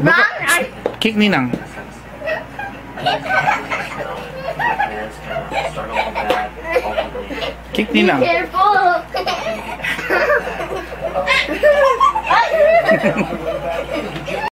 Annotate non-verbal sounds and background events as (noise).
Baka, Ay! kick ninang. Kick ni ninang. Careful! (laughs)